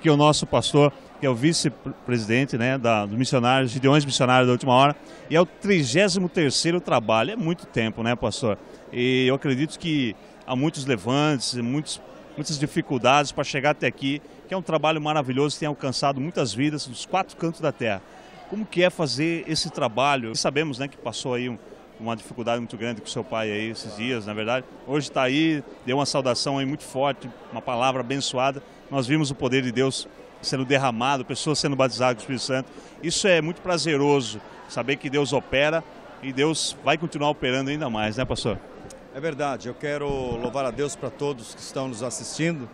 Aqui é o nosso pastor, que é o vice-presidente né, dos missionários, Gideões Missionários da Última Hora, e é o 33º trabalho, é muito tempo, né, pastor? E eu acredito que há muitos levantes, muitos, muitas dificuldades para chegar até aqui, que é um trabalho maravilhoso, tem alcançado muitas vidas dos quatro cantos da terra. Como que é fazer esse trabalho? Sabemos né, que passou aí um, uma dificuldade muito grande com seu pai aí esses dias, na verdade. Hoje está aí, deu uma saudação aí muito forte, uma palavra abençoada. Nós vimos o poder de Deus sendo derramado, pessoas sendo batizadas com o Espírito Santo. Isso é muito prazeroso, saber que Deus opera e Deus vai continuar operando ainda mais, né, pastor? É verdade. Eu quero louvar a Deus para todos que estão nos assistindo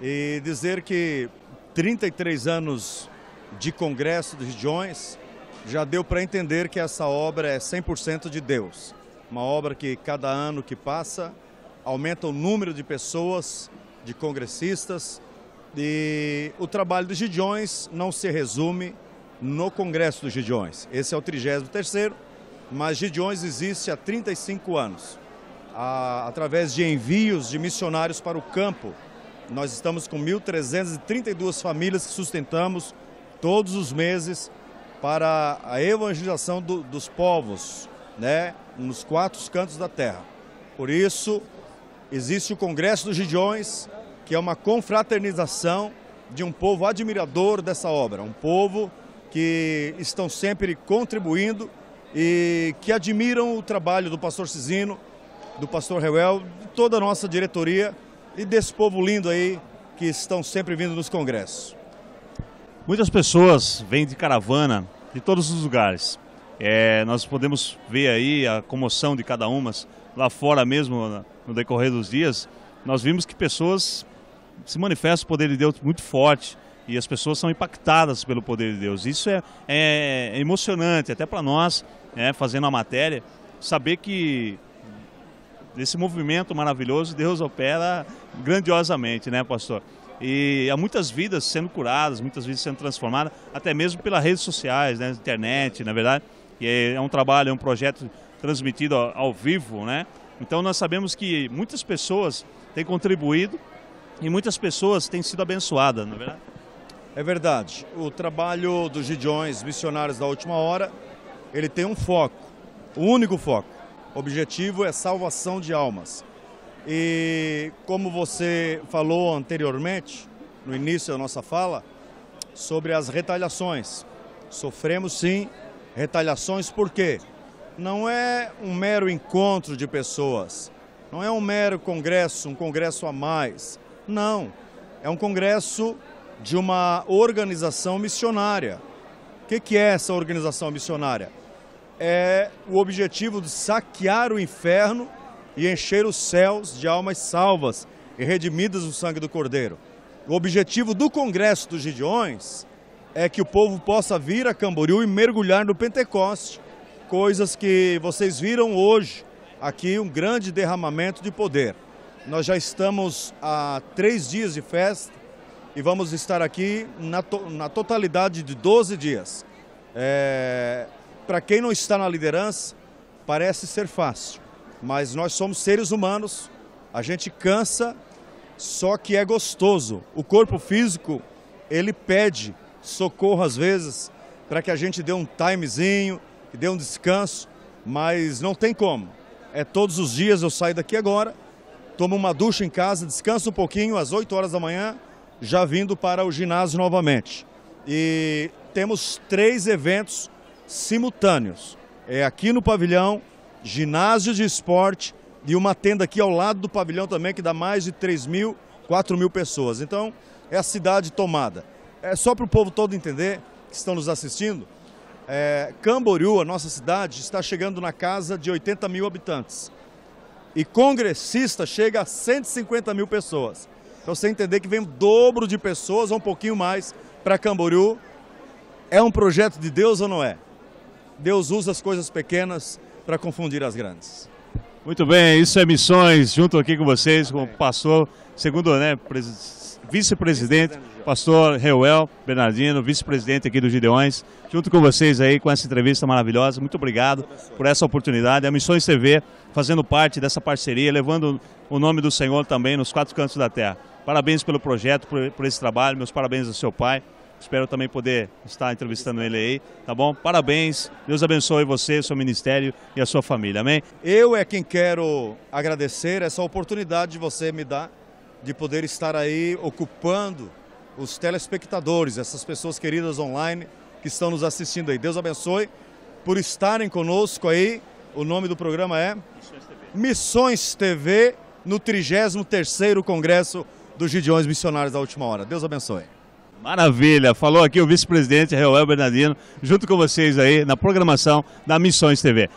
e dizer que 33 anos de Congresso de Regiões já deu para entender que essa obra é 100% de Deus. Uma obra que cada ano que passa aumenta o número de pessoas, de congressistas, e o trabalho dos Gideões não se resume no Congresso dos Gideões. Esse é o 33º, mas Gideões existe há 35 anos. A, através de envios de missionários para o campo, nós estamos com 1.332 famílias que sustentamos todos os meses para a evangelização do, dos povos, né, nos quatro cantos da terra. Por isso, existe o Congresso dos Gideões, que é uma confraternização de um povo admirador dessa obra, um povo que estão sempre contribuindo e que admiram o trabalho do pastor Cisino, do pastor Reuel, de toda a nossa diretoria e desse povo lindo aí que estão sempre vindo nos congressos. Muitas pessoas vêm de caravana de todos os lugares. É, nós podemos ver aí a comoção de cada uma lá fora mesmo no decorrer dos dias. Nós vimos que pessoas se manifestam o poder de Deus muito forte e as pessoas são impactadas pelo poder de Deus. Isso é, é, é emocionante até para nós, né, fazendo a matéria, saber que desse movimento maravilhoso Deus opera grandiosamente, né, pastor? E há muitas vidas sendo curadas, muitas vidas sendo transformadas, até mesmo pelas redes sociais, né, internet, na verdade. E é um trabalho, é um projeto transmitido ao, ao vivo, né? Então nós sabemos que muitas pessoas têm contribuído e muitas pessoas têm sido abençoadas, não é verdade? É verdade. O trabalho dos Gideões Missionários da Última Hora, ele tem um foco, o um único foco. Objetivo é salvação de almas. E como você falou anteriormente, no início da nossa fala, sobre as retaliações. Sofremos sim retaliações por quê? Não é um mero encontro de pessoas, não é um mero congresso, um congresso a mais. Não, é um congresso de uma organização missionária. O que, que é essa organização missionária? É o objetivo de saquear o inferno e encher os céus de almas salvas e redimidas no sangue do Cordeiro. O objetivo do Congresso dos Gideões é que o povo possa vir a Camboriú e mergulhar no Pentecoste, coisas que vocês viram hoje aqui, um grande derramamento de poder. Nós já estamos há três dias de festa e vamos estar aqui na, to na totalidade de 12 dias. É... Para quem não está na liderança, parece ser fácil mas nós somos seres humanos, a gente cansa, só que é gostoso. O corpo físico, ele pede socorro às vezes, para que a gente dê um timezinho, que dê um descanso, mas não tem como. É todos os dias eu saio daqui agora, tomo uma ducha em casa, descanso um pouquinho, às 8 horas da manhã, já vindo para o ginásio novamente. E temos três eventos simultâneos. É aqui no pavilhão, ginásio de esporte e uma tenda aqui ao lado do pavilhão também que dá mais de 3 mil, 4 mil pessoas. Então é a cidade tomada. É só para o povo todo entender que estão nos assistindo. É, Camboriú, a nossa cidade, está chegando na casa de 80 mil habitantes. E congressista chega a 150 mil pessoas. Então você entender que vem o dobro de pessoas, ou um pouquinho mais, para Camboriú. É um projeto de Deus ou não é? Deus usa as coisas pequenas para confundir as grandes. Muito bem, isso é Missões, junto aqui com vocês, com o pastor, segundo né, vice-presidente pastor Reuel Bernardino, vice-presidente aqui do Gideões, junto com vocês aí com essa entrevista maravilhosa. Muito obrigado por essa oportunidade. A Missões TV fazendo parte dessa parceria, levando o nome do Senhor também nos quatro cantos da terra. Parabéns pelo projeto, por, por esse trabalho, meus parabéns ao seu pai. Espero também poder estar entrevistando ele aí, tá bom? Parabéns, Deus abençoe você, seu ministério e a sua família, amém? Eu é quem quero agradecer essa oportunidade de você me dar de poder estar aí ocupando os telespectadores, essas pessoas queridas online que estão nos assistindo aí. Deus abençoe por estarem conosco aí. O nome do programa é Missões TV, Missões TV no 33º Congresso dos Gideões Missionários da Última Hora. Deus abençoe. Maravilha, falou aqui o vice-presidente Reuel Bernardino, junto com vocês aí na programação da Missões TV.